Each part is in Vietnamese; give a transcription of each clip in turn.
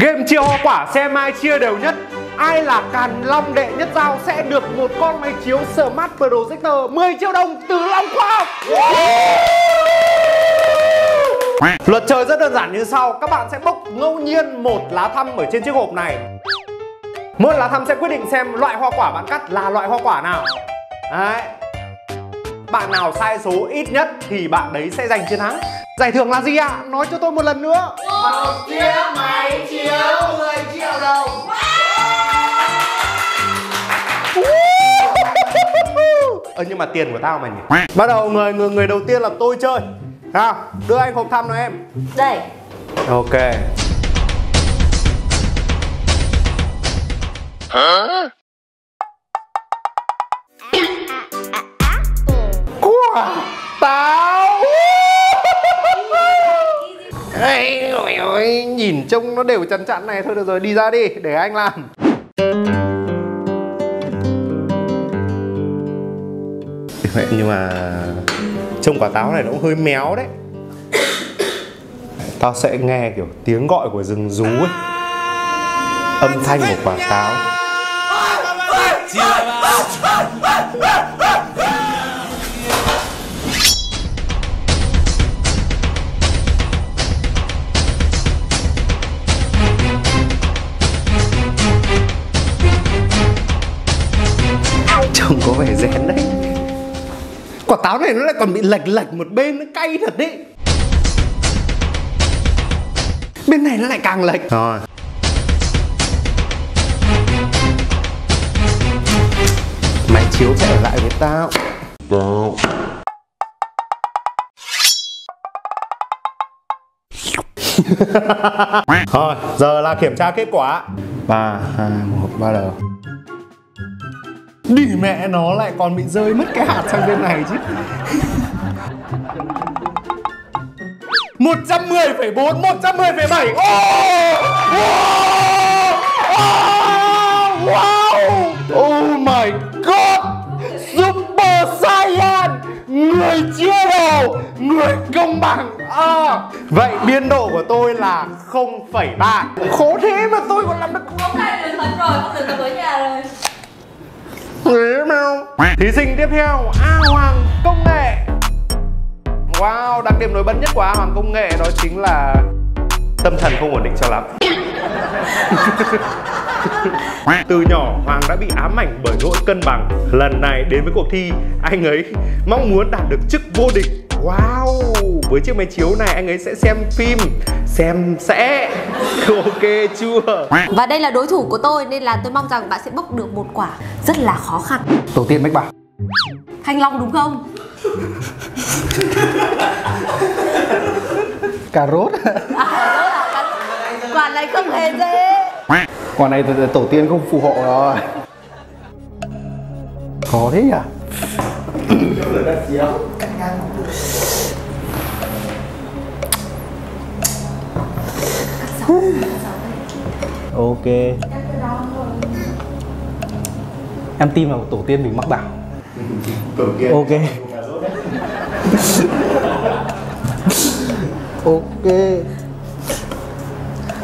Game chia hoa quả xem ai chia đều nhất. Ai là càn long đệ nhất giao sẽ được một con máy chiếu Smart Projector 10 triệu đồng từ Long Khoa học. Luật chơi rất đơn giản như sau Các bạn sẽ bốc ngẫu nhiên một lá thăm ở trên chiếc hộp này. Mỗi lá thăm sẽ quyết định xem loại hoa quả bạn cắt là loại hoa quả nào. Đấy. Bạn nào sai số ít nhất thì bạn đấy sẽ giành chiến thắng Giải thưởng là gì ạ? À? Nói cho tôi một lần nữa. Một chiếc máy chiếu 10 triệu đồng. Ờ nhưng mà tiền của tao mà nhỉ? Bắt đầu người người người đầu tiên là tôi chơi. Nào đưa anh hộp thăm nào em. Đây. Ok. Hả? Quả táo Ôi, ôi, ôi, nhìn trông nó đều chăn chặn này thôi được rồi đi ra đi để anh làm nhưng mà trông quả táo này nó cũng hơi méo đấy tao sẽ nghe kiểu tiếng gọi của rừng rú ấy âm thanh của quả táo có vẻ rén đấy. Quả táo này nó lại còn bị lệch lệch một bên nó cay thật đấy bên này nó lại càng lệch. Rồi. Máy chiếu sẽ ở lại với tao. Tao. Thôi, giờ là kiểm tra kết quả. 3, 2, 1, bắt đầu Đi mẹ nó lại còn bị rơi mất cái hạt sang bên này chứ 110,4, 110,7 oh! oh! Wow! Oh my god! Super Saiyan Người chia đầu Người công bằng à. Vậy biên độ của tôi là 0,3 Khổ thế mà tôi còn làm được Hôm nay được thật rồi, không được tập ở nhà rồi Thí sinh tiếp theo A Hoàng Công nghệ. Wow, đặc điểm nổi bật nhất của A Hoàng Công nghệ đó chính là Tâm thần không ổn định cho lắm. Từ nhỏ Hoàng đã bị ám ảnh bởi lỗi cân bằng. Lần này đến với cuộc thi Anh ấy mong muốn đạt được chức vô địch. Wow Với chiếc máy chiếu này anh ấy sẽ xem phim Xem sẽ. Ok chưa? Và đây là đối thủ của tôi Nên là tôi mong rằng bạn sẽ bốc được một quả Rất là khó khăn. Tổ tiên Bách Bảo. Thanh Long đúng không? cà rốt. À, quả này không hề dễ. Quả này tổ, tổ tiên không phù hộ rồi. Khó thế nhỉ ok. Em tin vào tổ tiên mình mắc bảo ok. Ok.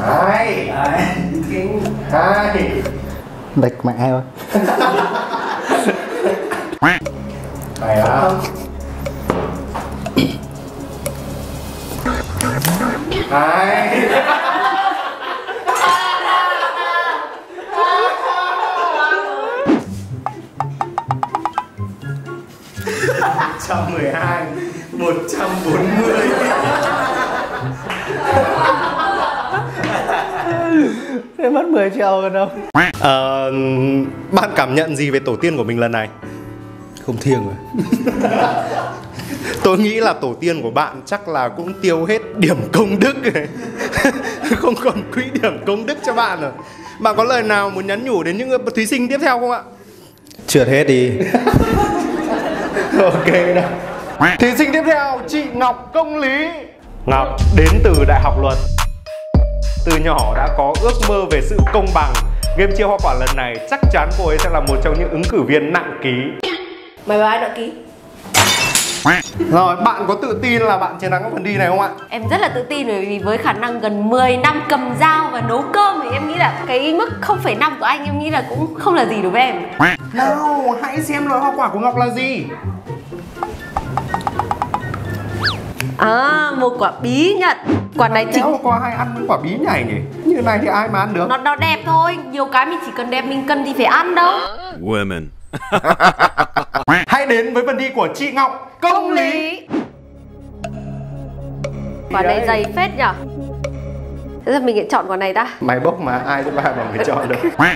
Hai. Hai. Lệch mẹ thôi. Phải không? Hai trăm mười hai một trăm bốn mươi. Thế mất 10 triệu rồi đâu. Ờ, bạn cảm nhận gì về tổ tiên của mình lần này? không thiêng rồi. Tôi nghĩ là tổ tiên của bạn chắc là cũng tiêu hết điểm công đức rồi Không còn quỹ điểm công đức cho bạn rồi. Bạn có lời nào muốn nhắn nhủ đến những thí sinh tiếp theo không ạ? trượt hết đi ok đâu Thí sinh tiếp theo, chị Ngọc Công Lý. Ngọc đến từ Đại học Luật. Từ nhỏ đã có ước mơ về sự công bằng. Game chia hoa quả lần này chắc chắn cô ấy sẽ là một trong những ứng cử viên nặng ký. Bye bye nặng ký Rồi, bạn có tự tin là bạn chiến thắng phần đi này không ạ? Em rất là tự tin bởi vì với khả năng gần 10 năm cầm dao và nấu cơm thì em nghĩ là cái mức 0,5 của anh em nghĩ là cũng không là gì đối với em. Nào, hãy xem loại hoa quả của Ngọc là gì À, một quả bí nhật. Quả này chính Nếu có ai ăn quả bí nhảy nhỉ? Như này thì ai mà ăn được? nó nó đẹp thôi, nhiều cái mình chỉ cần đẹp mình cần thì phải ăn đâu. Women. Hãy đến với phần đi của chị Ngọc. Công lý. Quả này dày phết nhở? Thế là mình sẽ chọn quả này ta. Mày bốc mà ai thứ ba mà mày chọn được.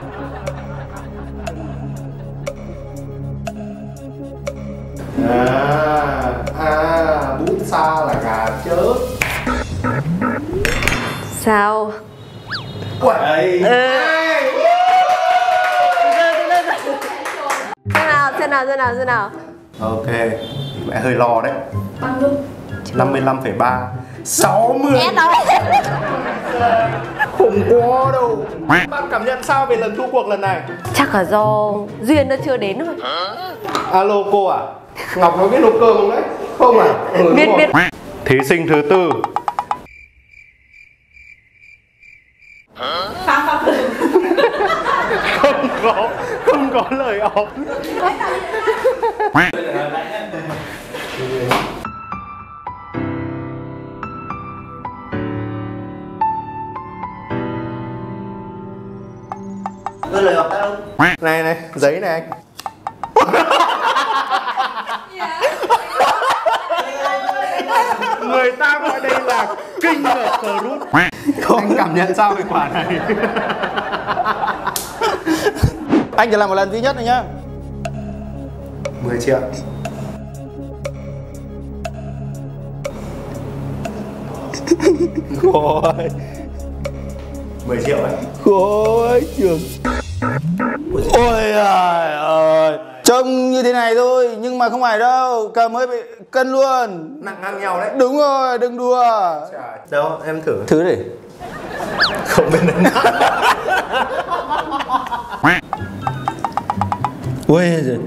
À, à, bút sa là gà chớp. Sao? Quẩy Xem nào, xem nào, xem nào, xem nào Ok, mẹ hơi lo đấy 55,3 60 Ép đâu Không có đâu Bạn cảm nhận sao về lần thua cuộc lần này? Chắc là do duyên nó chưa đến thôi Alo cô à? Ngọc có biết nấu cơm không đấy? Không à? Ừ, Biết, biết. Thí sinh thứ tư không có không có lời óng Có lời hợp không? này này giấy này anh. Người ta gọi đây là kinh of cờ rút. Anh cảm nhận sao về quả này Anh chỉ làm một lần duy nhất thôi nhá. 10 triệu. Khôi 10 triệu đấy Khôi trường. Ôi trời ơi. Trông như thế này thôi Nhưng mà không phải đâu. Cầm mới bị cân luôn. Nặng ngang nhau đấy. Đúng rồi đừng đùa. Đâu em thử. Thứ đi không bên đấy Ui giời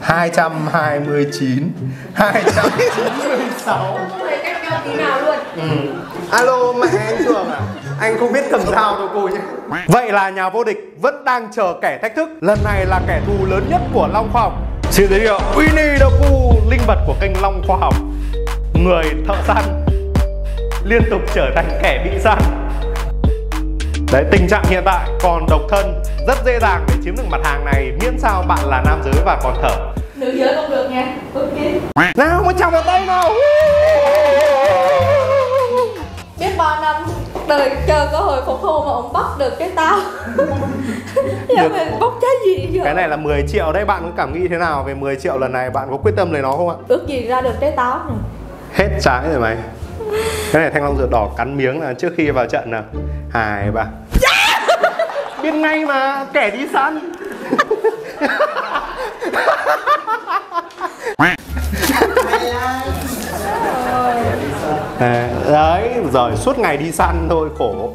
229 296 cách nhau tí nào luôn. Alo mẹ anh Trường à? Anh không biết cầm dao đâu cô nhé. Vậy là nhà vô địch vẫn đang chờ kẻ thách thức. Lần này là kẻ thù lớn nhất của Long Khoa học. Xin giới thiệu Winnie Pooh Linh vật của kênh Long Khoa học. Người thợ săn Liên tục trở thành kẻ bị săn. Đấy tình trạng hiện tại còn độc thân Rất dễ dàng để chiếm được mặt hàng này. Miễn sao bạn là nam giới và còn thở. Nữ giới không được nha. Ok Nào một chào vào tay nào. Biết bao năm đời chờ cơ hội phục thù mà ông bắt được cái tao? Giờ Được. mình trái gì giờ Cái này là 10 triệu đấy Bạn có cảm nghĩ thế nào về 10 triệu lần này? Bạn có quyết tâm lấy nó không ạ? Ước gì ra được trái táo này Hết trái rồi mày. Cái này thanh long ruột đỏ cắn miếng là trước khi vào trận nào. Hai ba Biết ngay mà Kẻ đi săn. À, đấy rồi suốt ngày đi săn thôi khổ.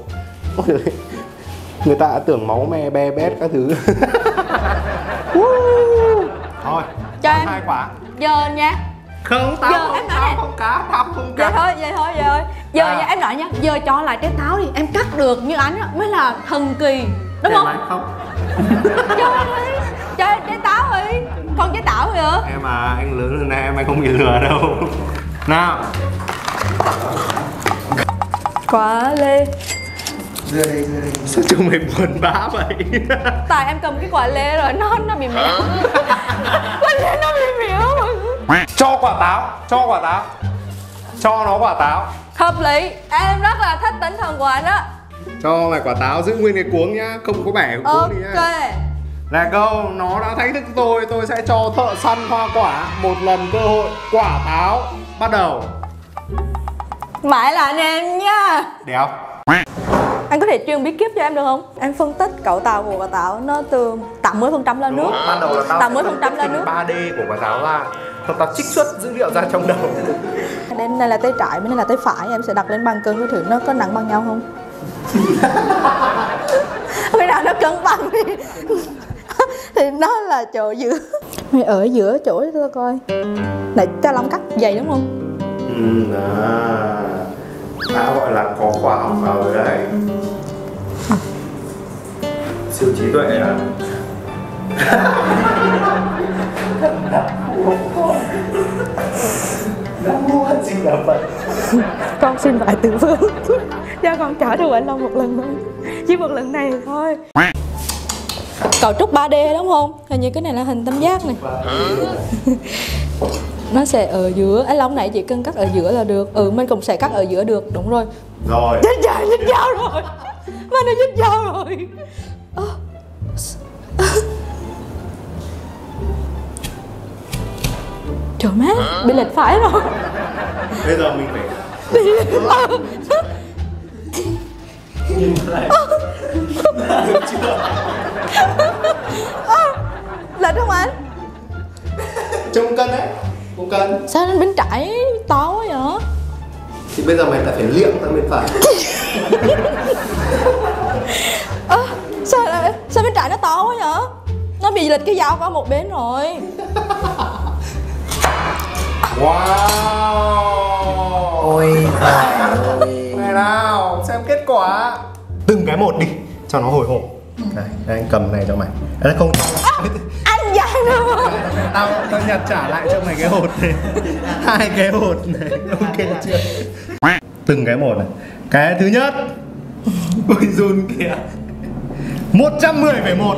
Người ta đã tưởng máu me be bét các thứ. Thôi Cho em. hai quả. Giờ nha. Không tao Giờ không em tao không cá tao không vậy cá thôi vậy thôi vậy thôi. Giờ À. nha em nói nha. Giờ cho lại trái táo đi. Em cắt được như anh á mới là thần kỳ đúng Em không? không. Cho đi. Cho em trái táo đi. Còn trái táo nữa em à anh lớn hơn em anh không bị lừa đâu. Nào. Quả lê. Sao chúng mày buồn bã vậy? Tại em cầm cái quả lê rồi nó nó bị méo quả lê nó bị méo cho quả táo cho quả táo. Cho nó quả táo. Hợp lý. Em rất là thích tinh thần của anh á cho mày quả táo giữ nguyên cái cuống nhá không có bẻ cái cuống đi nhá. Ok là câu nó đã thách thức tôi tôi sẽ cho thợ săn hoa quả một lần cơ hội quả táo bắt đầu. Mãi là anh em nha. Đéo. Anh có thể truyền bí kíp cho em được không? Em phân tích cậu tàu của quả táo nó từ 80 phần trăm là nước. ban đầu là tao 80 phần trăm là nước. 3D của quả táo ra. Xong tao trích xuất dữ liệu ra trong đầu. Bên này là tay trái, bên này là tay phải. Em sẽ đặt lên bàn cân thử nó có nặng bằng nhau không Khi nào nó cân bằng thì Thì nó là chỗ giữ Mày ở giữa chỗ cho tao coi. Này cho Long cắt vậy đúng không? ừ, à, đã gọi là có khoa học vào rồi đây siêu trí tuệ à? Con xin lại từ phương Cho con trả cho anh Long một lần thôi. Chỉ một lần này thôi. Cấu trúc 3D đúng không? Hình như cái này là hình tam giác này. Nó sẽ ở giữa. Anh Long này chỉ cần cắt ở giữa là được. Ừ mình cũng sẽ cắt ở giữa được. Đúng rồi. Rồi. Chết trời, chết dao rồi. Mà nó chết dao rồi. Trời má, bị lệch phải rồi. Bây giờ mình phải Lệch không anh? Trông cân đấy Không cân. Sao bên trái to quá vậy? Thì bây giờ mày lại phải liệng sang bên phải. Ơ, sao, lại- sao bên trái nó to quá vậy? Nó bị lệch cái dao qua một bên rồi. Wow. Ôi Này nào xem kết quả. Từng cái một đi Cho nó hồi hộp. Này, đây anh cầm này cho mày. Đấy không. Anh dài nữa Tao, tao nhặt trả lại cho mày cái hột này. Hai cái hột này. Ok chưa? Từng cái một này. Cái thứ nhất. Ôi run kìa. 110,1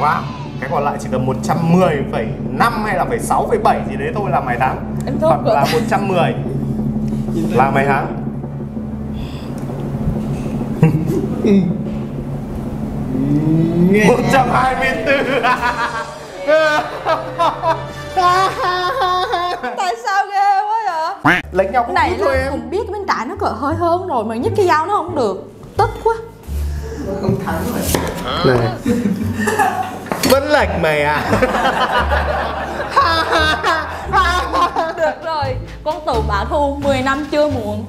Wow Cái còn lại chỉ cần 110,5 hay là phải 6,7 gì đấy thôi là mày thắng. Hoặc là 110 Là mày thắng một trăm hai mươi bốn Tại sao ghê quá vậy? lấy nhau này là em. cũng biết bên trái nó cỡ hơi hơn rồi Mà nhấc cái dao nó không được. Tức quá. Này. Vẫn lệch mày à con tù bả thu 10 năm chưa muộn.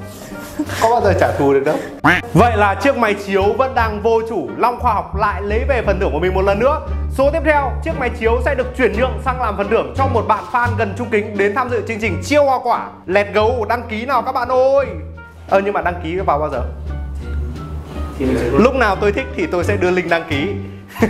Có bao giờ trả thù được đâu. Vậy là chiếc máy chiếu vẫn đang vô chủ. Long khoa học lại lấy về phần thưởng của mình một lần nữa. Số tiếp theo chiếc máy chiếu sẽ được chuyển nhượng sang làm phần thưởng cho một bạn fan gần trung kính đến tham dự chương trình chiêu hoa quả. Lẹt gấu đăng ký nào các bạn ơi. Ờ nhưng mà đăng ký vào bao giờ? Lúc nào tôi thích thì tôi sẽ đưa link đăng ký